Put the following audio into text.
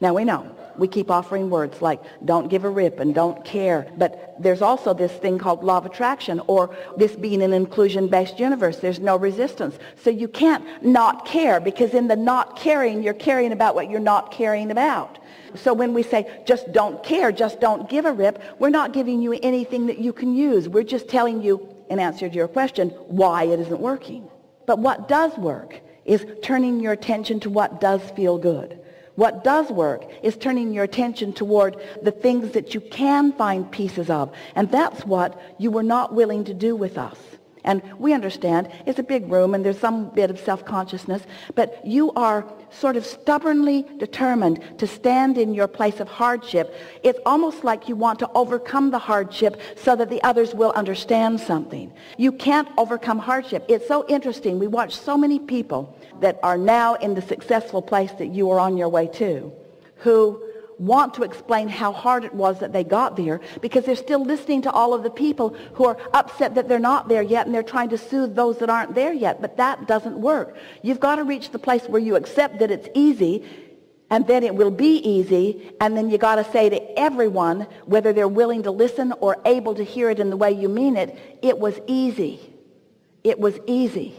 Now we know we keep offering words like don't give a rip and don't care. But there's also this thing called law of attraction or this being an inclusion-based universe. There's no resistance. So you can't not care because in the not caring, you're caring about what you're not caring about. So when we say just don't care, just don't give a rip, we're not giving you anything that you can use. We're just telling you, in answer to your question, why it isn't working. But what does work is turning your attention to what does feel good. What does work is turning your attention toward the things that you can find pieces of. And that's what you were not willing to do with us. And we understand it's a big room and there's some bit of self-consciousness, but you are sort of stubbornly determined to stand in your place of hardship. It's almost like you want to overcome the hardship so that the others will understand something. You can't overcome hardship. It's so interesting. We watch so many people that are now in the successful place that you are on your way to who want to explain how hard it was that they got there because they're still listening to all of the people who are upset that they're not there yet and they're trying to soothe those that aren't there yet. But that doesn't work. You've got to reach the place where you accept that it's easy and then it will be easy and then you got to say to everyone whether they're willing to listen or able to hear it in the way you mean it it was easy it was easy